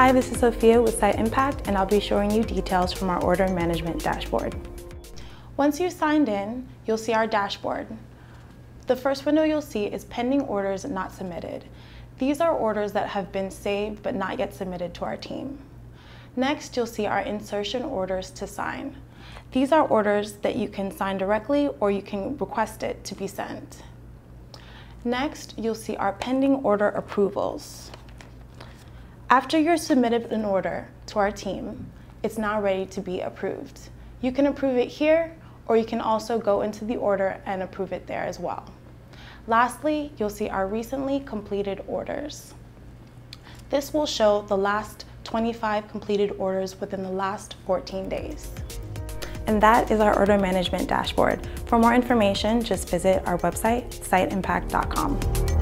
Hi, this is Sophia with Site Impact and I'll be showing you details from our order management dashboard. Once you've signed in, you'll see our dashboard. The first window you'll see is pending orders not submitted. These are orders that have been saved but not yet submitted to our team. Next, you'll see our insertion orders to sign. These are orders that you can sign directly or you can request it to be sent. Next, you'll see our pending order approvals. After you're submitted an order to our team, it's now ready to be approved. You can approve it here, or you can also go into the order and approve it there as well. Lastly, you'll see our recently completed orders. This will show the last 25 completed orders within the last 14 days. And that is our order management dashboard. For more information, just visit our website, siteimpact.com.